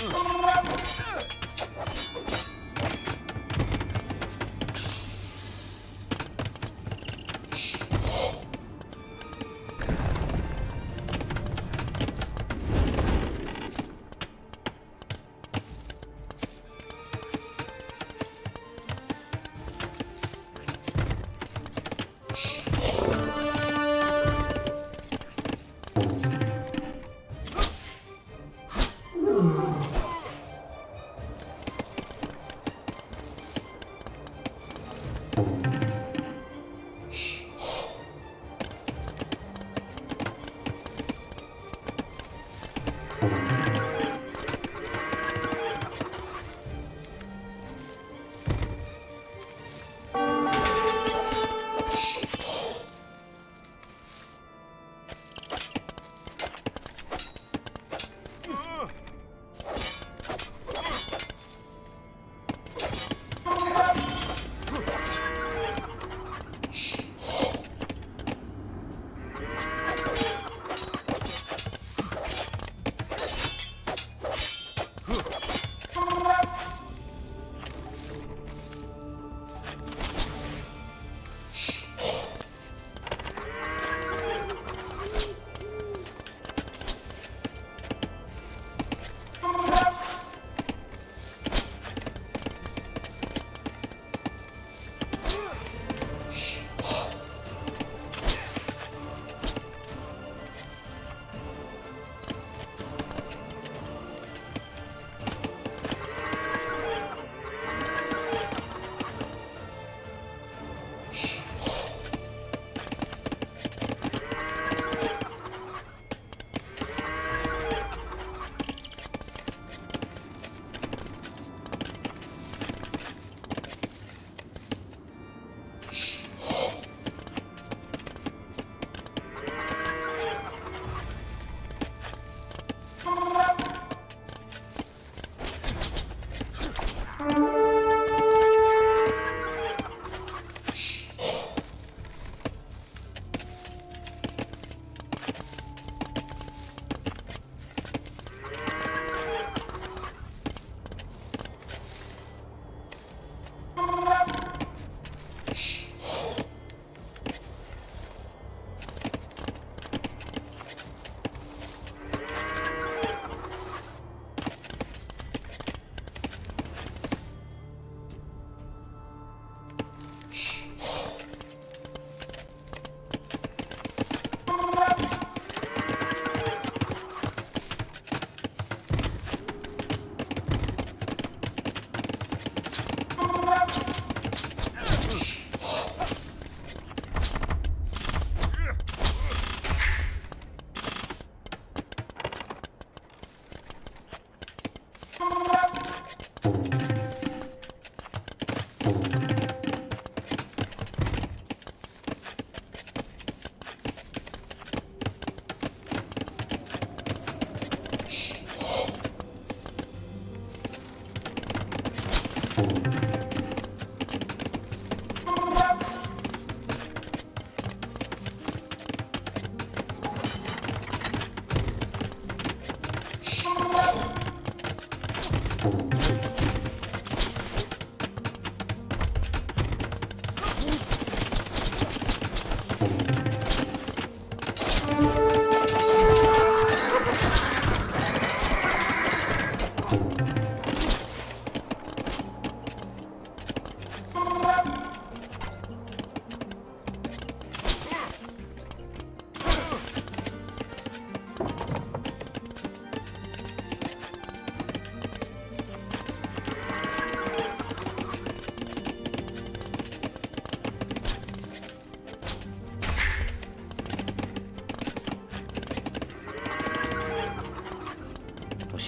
Mm.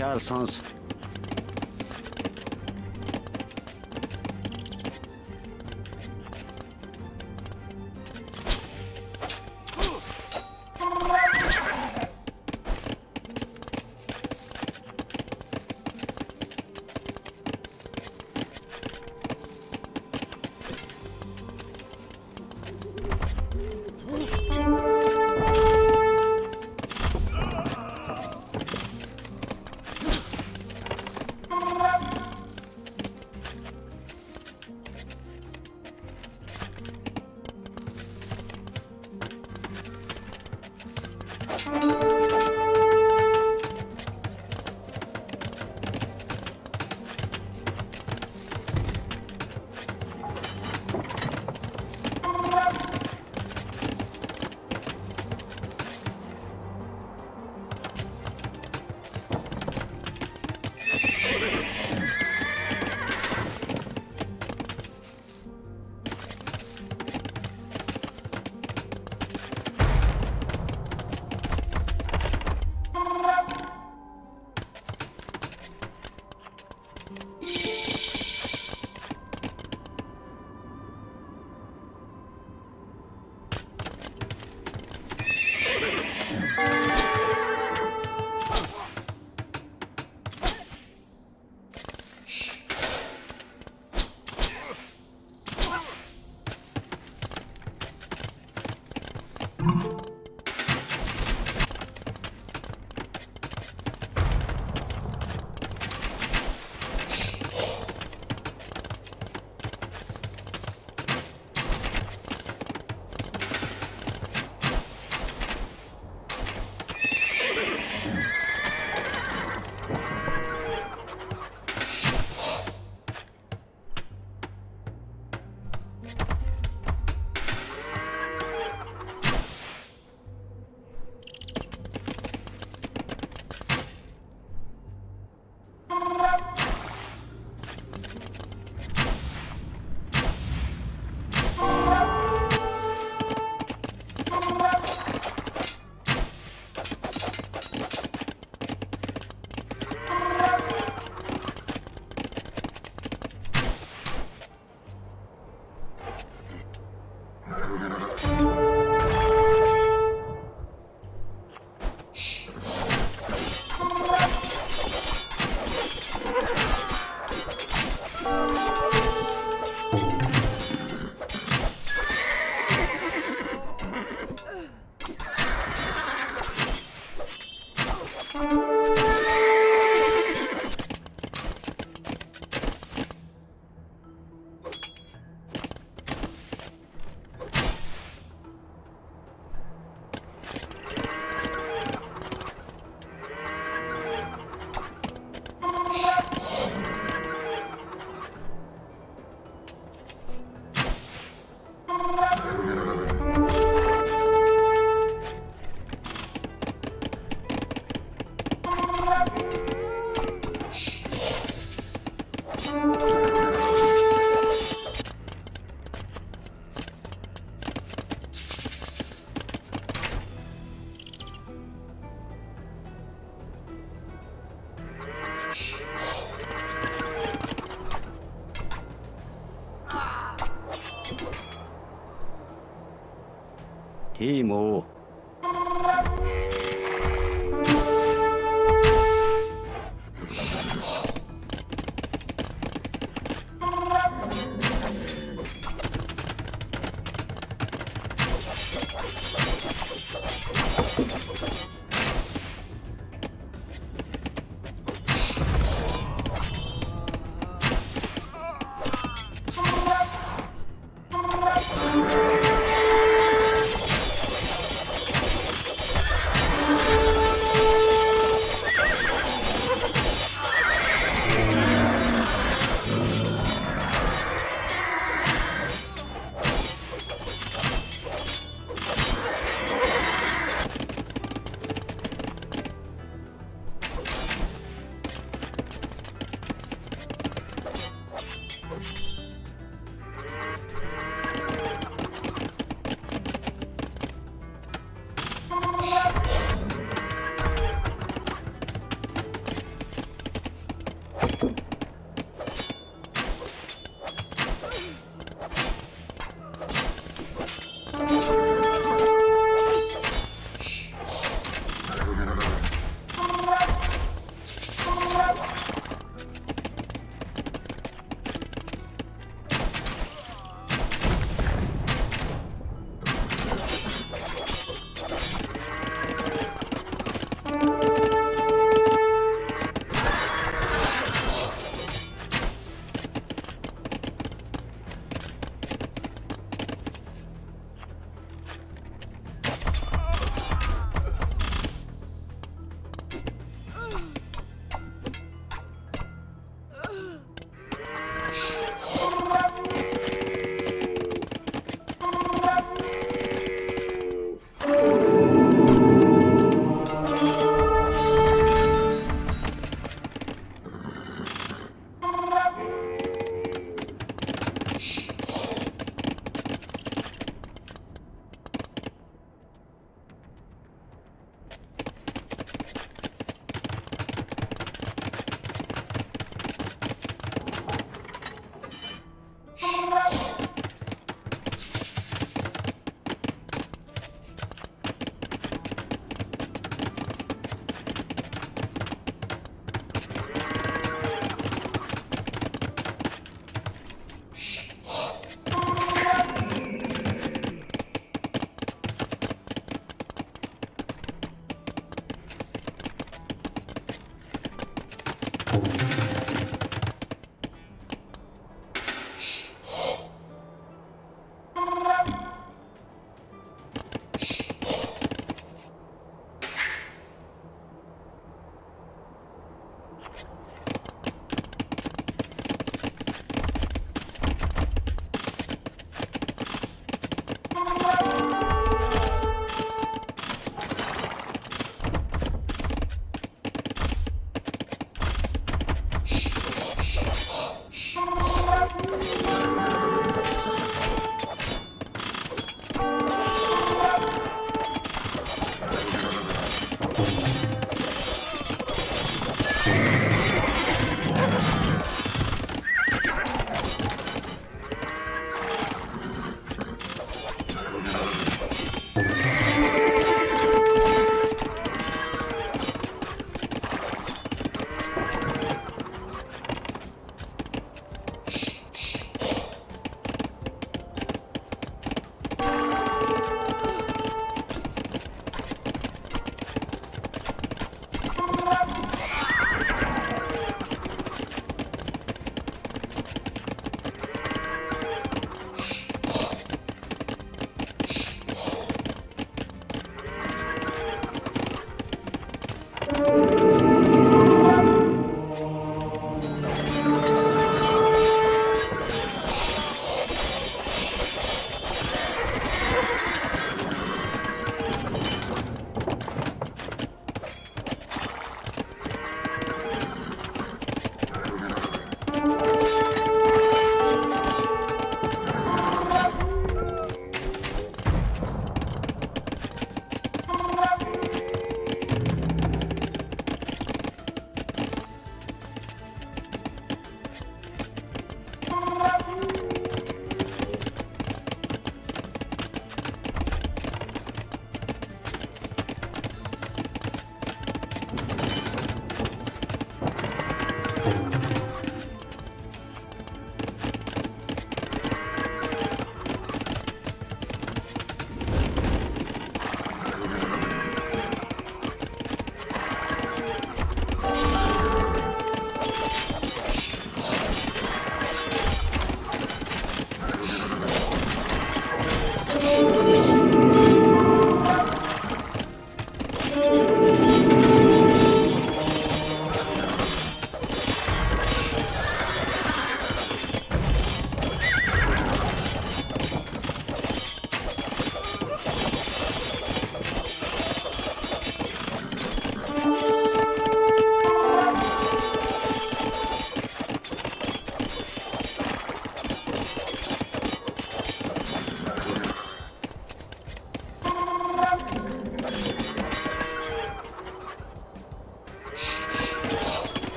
Charles Santos.